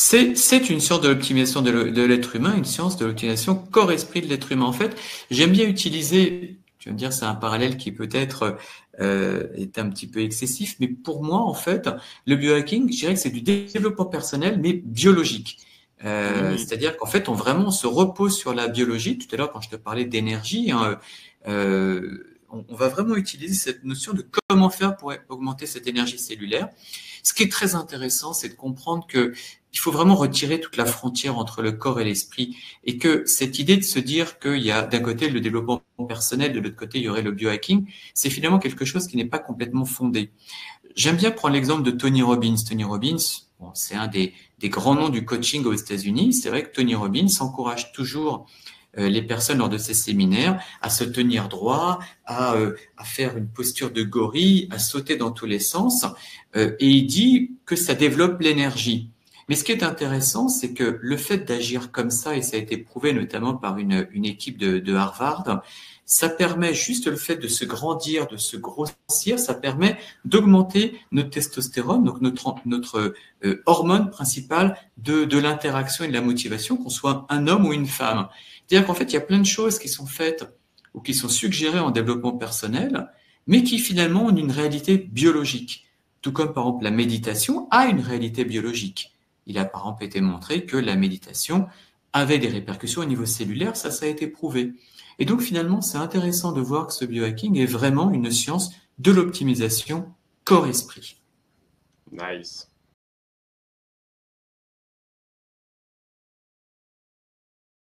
C'est une science de l'optimisation de l'être humain, une science de l'optimisation corps-esprit de l'être humain. En fait, j'aime bien utiliser, tu vas me dire, c'est un parallèle qui peut-être euh, est un petit peu excessif, mais pour moi, en fait, le biohacking, je dirais que c'est du développement personnel, mais biologique. Euh, C'est-à-dire qu'en fait, on vraiment se repose sur la biologie. Tout à l'heure, quand je te parlais d'énergie, hein, euh, on, on, va vraiment utiliser cette notion de comment faire pour augmenter cette énergie cellulaire. Ce qui est très intéressant, c'est de comprendre que il faut vraiment retirer toute la frontière entre le corps et l'esprit et que cette idée de se dire qu'il y a d'un côté le développement personnel, de l'autre côté il y aurait le biohacking, c'est finalement quelque chose qui n'est pas complètement fondé. J'aime bien prendre l'exemple de Tony Robbins. Tony Robbins, bon, c'est un des, des, grands noms du coaching aux États-Unis. C'est vrai que Tony Robbins encourage toujours euh, les personnes lors de ces séminaires à se tenir droit, à, euh, à, faire une posture de gorille, à sauter dans tous les sens. Euh, et il dit que ça développe l'énergie. Mais ce qui est intéressant, c'est que le fait d'agir comme ça, et ça a été prouvé notamment par une, équipe de, Harvard, ça permet juste le fait de se grandir, de se grossir, ça permet d'augmenter notre testostérone, donc notre, notre euh, hormone principale de, de l'interaction et de la motivation, qu'on soit un homme ou une femme. C'est-à-dire qu'en fait, il y a plein de choses qui sont faites ou qui sont suggérées en développement personnel, mais qui finalement ont une réalité biologique. Tout comme par exemple la méditation a une réalité biologique il a par exemple été montré que la méditation avait des répercussions au niveau cellulaire, ça, ça a été prouvé. Et donc finalement, c'est intéressant de voir que ce biohacking est vraiment une science de l'optimisation corps-esprit. Nice.